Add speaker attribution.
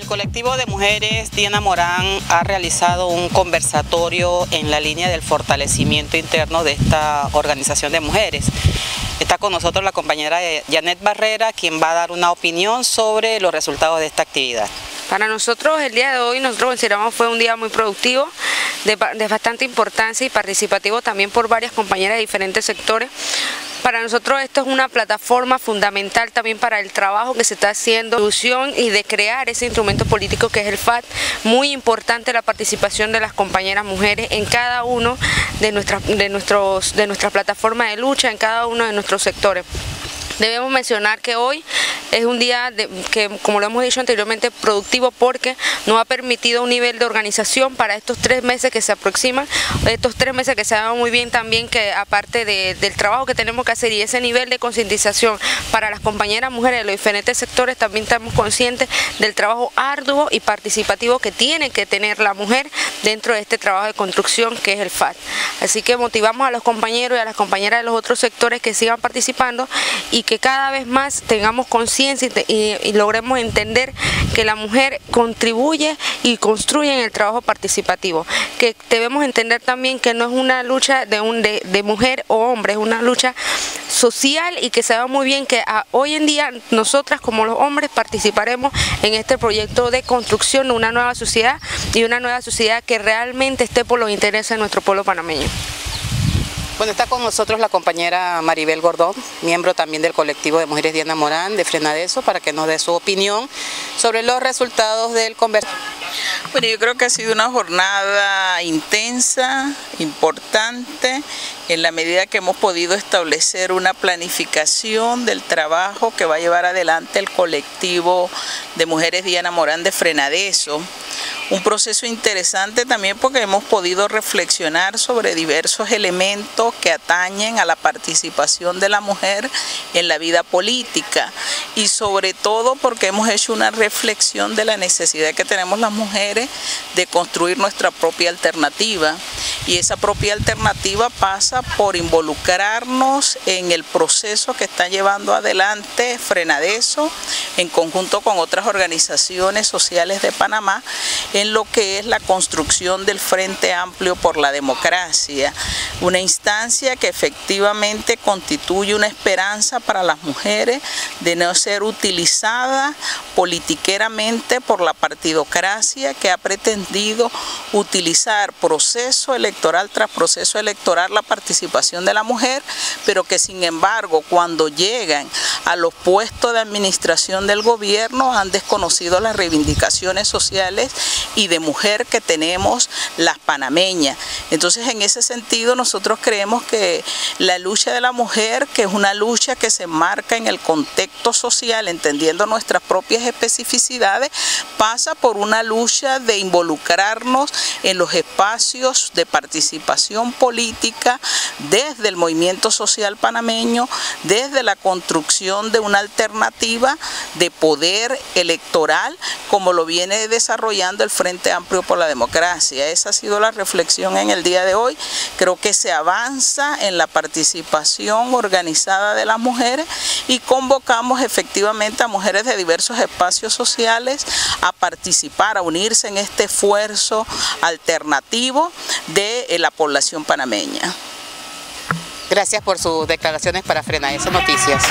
Speaker 1: El colectivo de mujeres Diana Morán ha realizado un conversatorio en la línea del fortalecimiento interno de esta organización de mujeres. Está con nosotros la compañera Janet Barrera, quien va a dar una opinión sobre los resultados de esta actividad.
Speaker 2: Para nosotros el día de hoy, nosotros consideramos fue un día muy productivo, de, de bastante importancia y participativo también por varias compañeras de diferentes sectores, para nosotros esto es una plataforma fundamental también para el trabajo que se está haciendo y de crear ese instrumento político que es el FAT. Muy importante la participación de las compañeras mujeres en cada uno de nuestras de nuestros de nuestra plataforma de lucha, en cada uno de nuestros sectores. Debemos mencionar que hoy es un día que, como lo hemos dicho anteriormente, productivo porque nos ha permitido un nivel de organización para estos tres meses que se aproximan, estos tres meses que se dan muy bien también que aparte del trabajo que tenemos que hacer y ese nivel de concientización para las compañeras mujeres de los diferentes sectores, también estamos conscientes del trabajo arduo y participativo que tiene que tener la mujer dentro de este trabajo de construcción que es el FAT. Así que motivamos a los compañeros y a las compañeras de los otros sectores que sigan participando y que cada vez más tengamos conciencia y, logremos entender que la mujer contribuye y construye en el trabajo participativo, que debemos entender también que no es una lucha de, un, de, mujer o hombre, es una lucha social y que ve muy bien que hoy en día nosotras como los hombres participaremos en este proyecto de construcción de una nueva sociedad y una nueva sociedad que realmente esté por los intereses de nuestro pueblo panameño.
Speaker 1: Bueno, está con nosotros la compañera Maribel Gordón, miembro también del colectivo de Mujeres Diana Morán de Frenadeso, para que nos dé su opinión sobre los resultados del conversatorio.
Speaker 3: Bueno, yo creo que ha sido una jornada intensa, importante, en la medida que hemos podido establecer una planificación del trabajo que va a llevar adelante el colectivo de Mujeres Diana Morán de Frenadeso un proceso interesante también porque hemos podido reflexionar sobre diversos elementos que atañen a la participación de la mujer en la vida política y sobre todo porque hemos hecho una reflexión de la necesidad que tenemos las mujeres de construir nuestra propia alternativa y esa propia alternativa pasa por involucrarnos en el proceso que está llevando adelante Frenadeso en conjunto con otras organizaciones sociales de Panamá en lo que es la construcción del Frente Amplio por la Democracia, una instancia que efectivamente constituye una esperanza para las mujeres de no ser utilizada politiqueramente por la partidocracia que ha pretendido utilizar proceso electoral tras proceso electoral la participación de la mujer, pero que sin embargo cuando llegan a los puestos de administración del gobierno han desconocido las reivindicaciones sociales y de mujer que tenemos las panameñas. Entonces en ese sentido nosotros creemos que la lucha de la mujer, que es una lucha que se marca en el contexto social, entendiendo nuestras propias especificidades, pasa por una lucha de involucrarnos en los espacios de participación política desde el movimiento social panameño, desde la construcción de una alternativa de poder electoral como lo viene desarrollando el Frente Amplio por la Democracia. Esa ha sido la reflexión en el día de hoy. Creo que se avanza en la participación organizada de las mujeres y convocamos efectivamente a mujeres de diversos espacios sociales a participar, a unirse en este esfuerzo alternativo de eh, la población panameña.
Speaker 1: Gracias por sus declaraciones para frenar esas noticias.